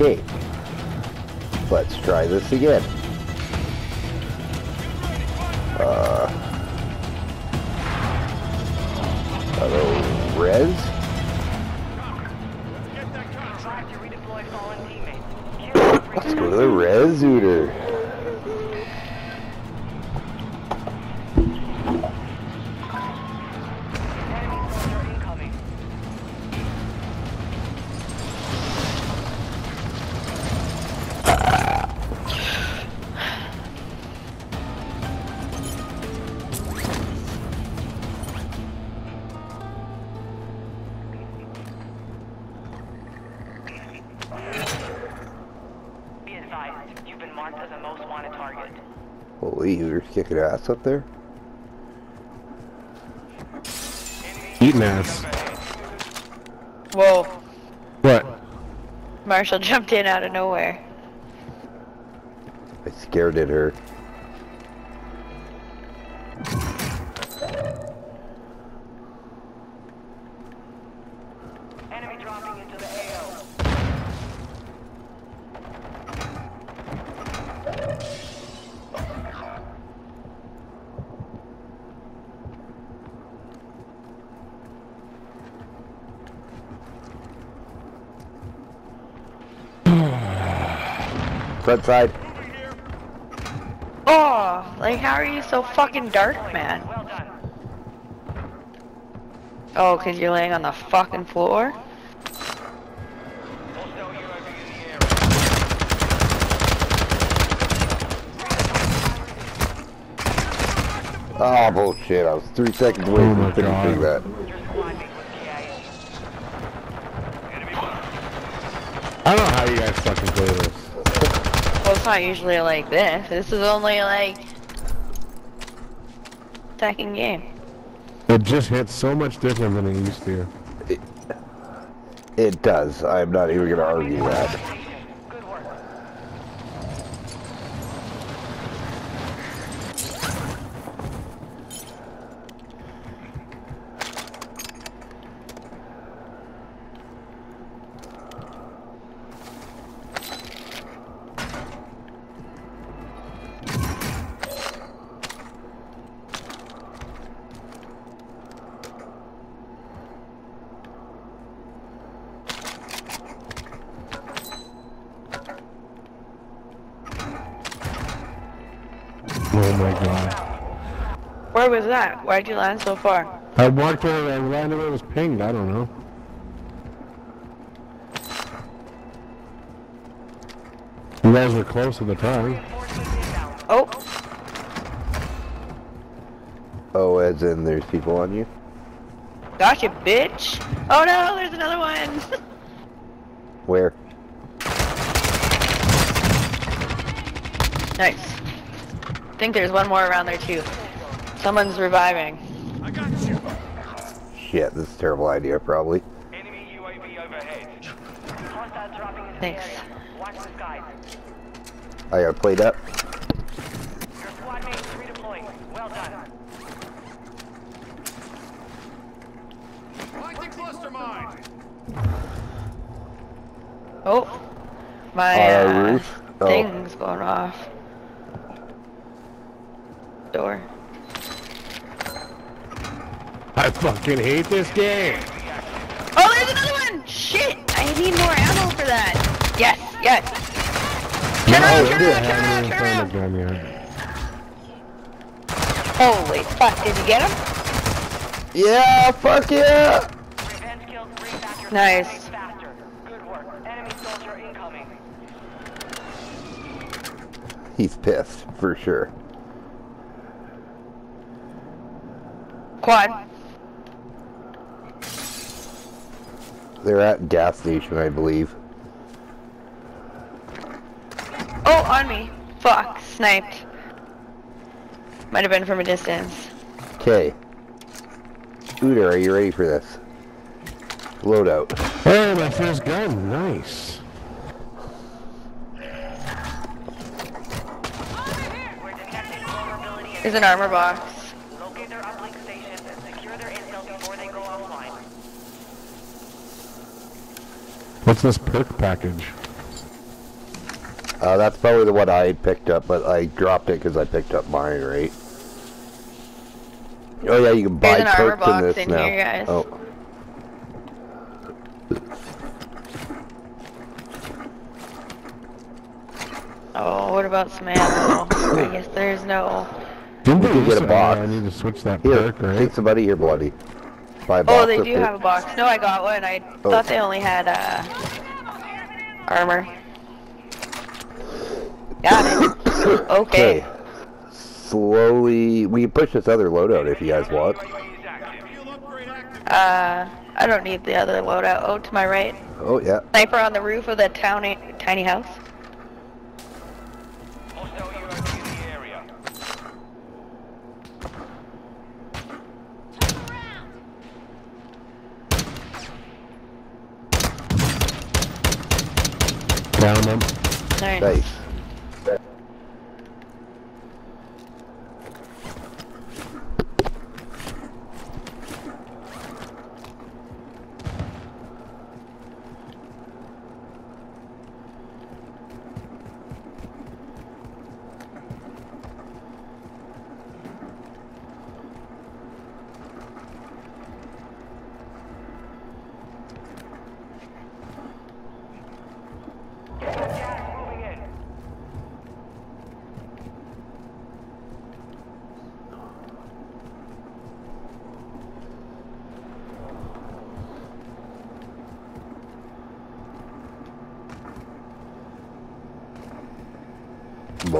Okay. Let's try this again. Uh, hello, Rez? Let's go to the Res Zooter. Advised, you've been marked as a most wanted target. Holy, you're kicking ass up there? Eating ass. Whoa. What? Marshall jumped in out of nowhere. I scared at her. Enemy dropping into the AO. Front side. Oh, like how are you so fucking dark, man? Oh, cause you're laying on the fucking floor? Hostile UAV in the area. Oh, bullshit. I was three seconds away Oh from my finishing God. that. Your squad mate was KIA. I don't know how you guys fucking play this. Well, it's not usually like this. This is only like second game. It just hits so much different than it used to. It does. I'm not even gonna argue that. My god. Where was that? Why'd you land so far? I walked over and randomly it was pinged. I don't know. You guys were close at the time. Oh, Oh, as in there's people on you? gotcha, bitch. Oh no, there's another one. Where? nice. I think there's one more around there too. Someone's reviving. I got you. Shit, this is a terrible idea, probably. Enemy UAV overhead. Dropping into Thanks. the area. Watch the skies. I got played up. Your squad mate is redeploying. Well done. Oh, my Uh, uh, roof? Oh. thing's going off. Door. I fucking hate this game. Oh, there's another one! Shit! I need more ammo for that. Yes, yes. Turn around, turn around, turn around, turn around. gun yet. Holy fuck, did you get him? Yeah, fuck yeah! Revenge kills three factors. Nice. Faster. Good work. Enemy soldier incoming. He's pissed, for sure. Quad. They're at gas station, I believe. Oh, on me. Fuck, sniped. Might have been from a distance. Okay. Scooter, are you ready for this? Loadout. Hey, my first gun. Nice. We're detecting vulnerability in There's an armor box. Locate their uplink stations and secure their intel before they go offline. What's this perk package? Uh, that's probably the one I picked up, but I dropped it because I picked up mine, right? Oh yeah, you can buy There's an armor perks in box this in now. here, guys. Oh. Oh, what about some ammo? I guess there's no. Didn't You they can get a to- box. I need to switch that Here, perk, right? take somebody here, bloody. Buy a Oh, they do per- have a box. No, I got one. I Oh. thought they only had uh, armor. Got it. Okay. Okay. Slowly, we can push this other loadout if you guys want. Uh, I don't need the other loadout. Oh, to my right. Oh yeah. Sniper on the roof of the tiny tiny house. Down them. Nice. Nice. Gas moving in.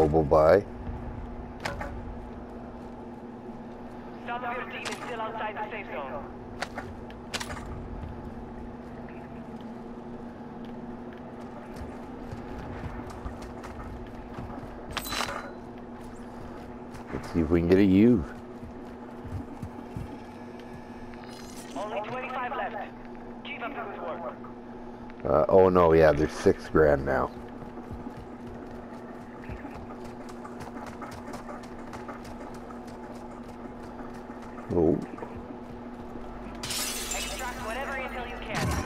Mobile buy. Sub 15 is still outside the safe zone. Let's see if we can get a U. Only 25 left. Keep up the good work. Uh, oh no, yeah, there's six grand now. Oh, Extract whatever intel you can.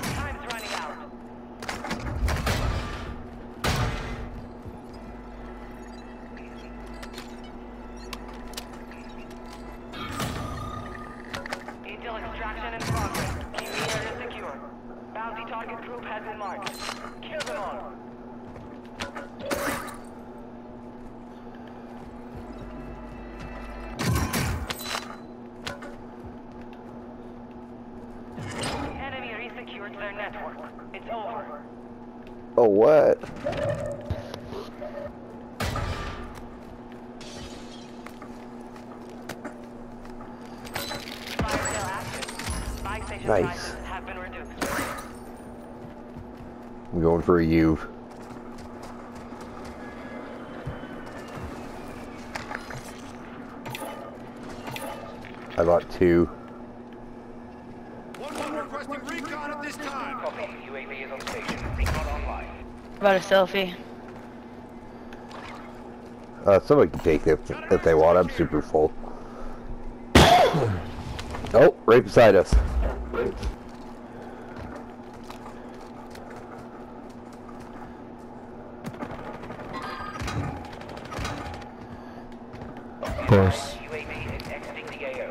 Their network. It's over. oh what? Nice. I'm going for a U. I got two. One one requesting recon at this time. Copy. UAV is on station. Recon online. About a selfie. Uh, somebody can take it if, if they want. I'm super full. oh, right beside us. Of course. UAV is exiting the AO.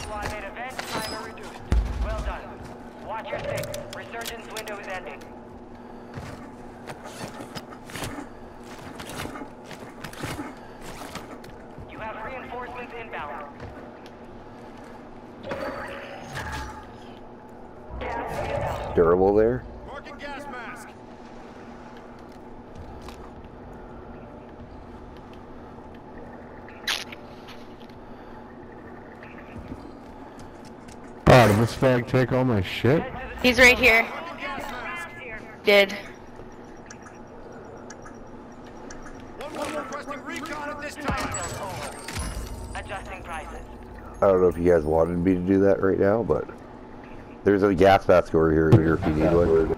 Squad made event timer reduced. Well done. Watch your six. Resurgence window is ending. You have reinforcements inbound. Gas is inbound. Durable there. Marking gas mask. Oh, did this fag take all my shit? He's right here. Marking. Did. One one requesting recon at this time. Sales over. Adjusting prices. I don't know if you guys wanted me to do that right now, but there's a gas mask over here, here if you need one.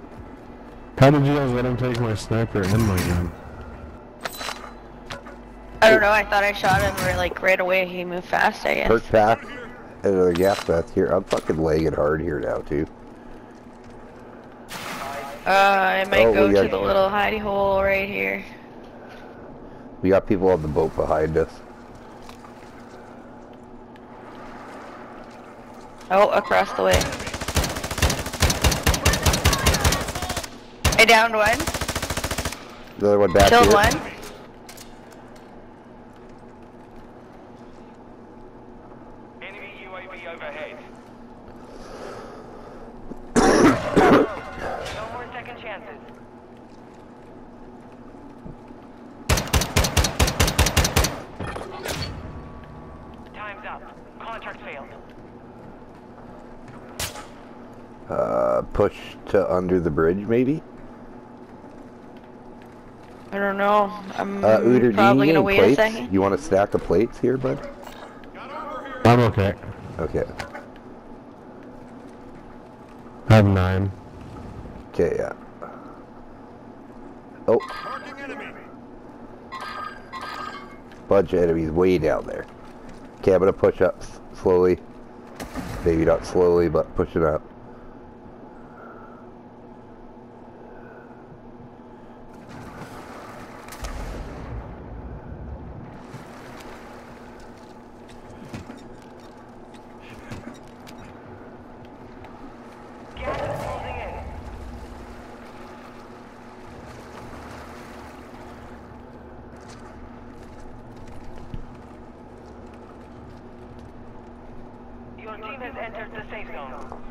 How did you guys let him take my sniper and my gun? I don't know. I thought I shot him or like right away. He moved fast. I guess. Perk pack and another gas mask here. I'm fucking laying it hard here now too. Uh, I might Oh, go to the little hidey hole right here. We got people on the boat behind us. Oh, across the way. I downed one. The other one back Killed here. one. Enemy UAV overhead. No more second chances. Time's up. Contract failed. Uh, push to under the bridge, maybe? I don't know. I'm Uh, Euter, do you Mm, probably gonna any wait a second. You want a stack of plates here, bud? I'm okay. Okay. I have nine. Okay, yeah. Oh, Marking enemy. bunch of enemies way down there. Okay, I'm gonna push up slowly. Maybe not slowly, but pushing up. Gas is closing in. Your team has entered the safe zone.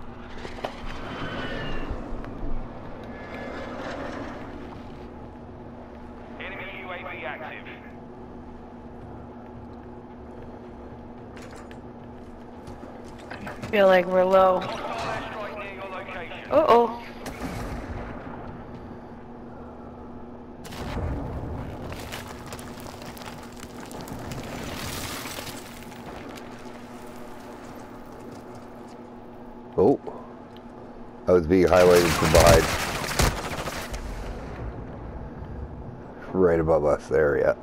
Enemy Active. feel like we're low. Uh oh. Oh. I was being highlighted from behind. Right above us there, yeah.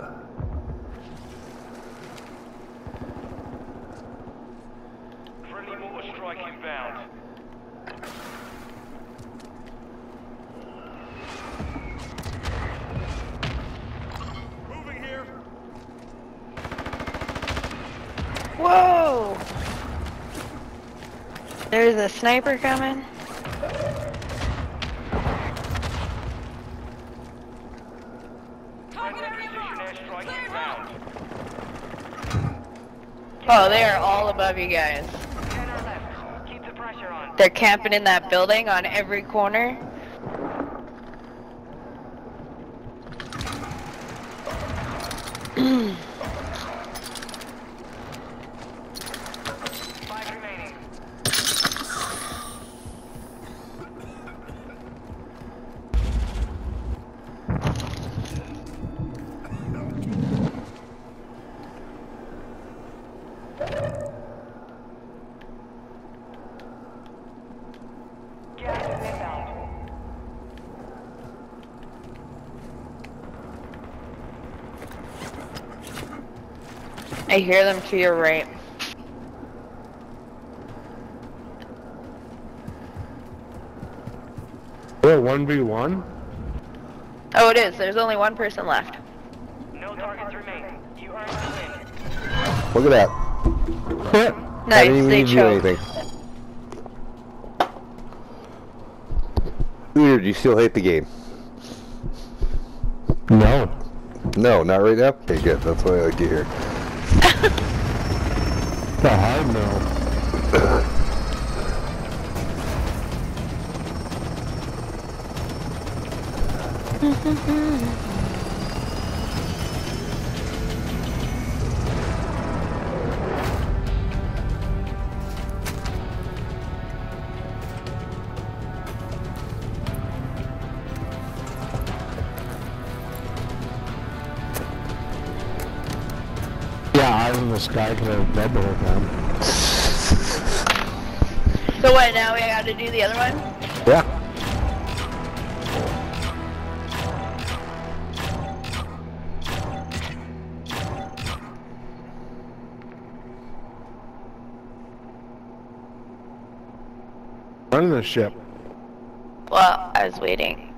Friendly mortar strike inbound. Moving here. Whoa! There's a sniper coming. Friendly precision airstrike inbound. Oh, they are all above you guys. Ten or left. Keep the pressure on. They're camping in that building on every corner. I hear them to your right. We're 1v1? Oh, it is. There's only one person left. No targets remain. You earned the win. Look at that. I Nice, didn't even they need to do anything. Euter, do you still hate the game? No. No, not right now? Okay, good. That's why I like to hear. The hard no. Yeah, eyes in the sky because I was dead the whole time. So what, now we gotta do the other one? Yeah. Running the ship. Well, I was waiting